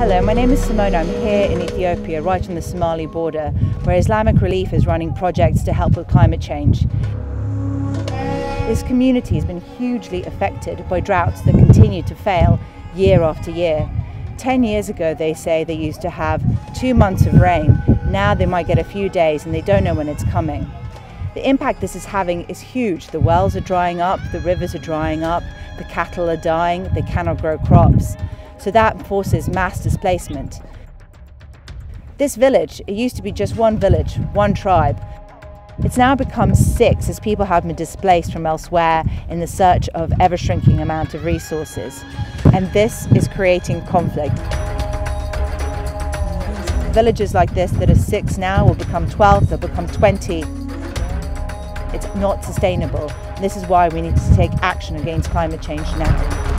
Hello, my name is Simona. I'm here in Ethiopia, right on the Somali border, where Islamic Relief is running projects to help with climate change. This community has been hugely affected by droughts that continue to fail year after year. Ten years ago, they say they used to have two months of rain. Now they might get a few days and they don't know when it's coming. The impact this is having is huge. The wells are drying up, the rivers are drying up, the cattle are dying, they cannot grow crops. So that forces mass displacement. This village, it used to be just one village, one tribe. It's now become six as people have been displaced from elsewhere in the search of ever shrinking amount of resources. And this is creating conflict. Villages like this that are six now will become 12, they'll become 20. It's not sustainable. This is why we need to take action against climate change now.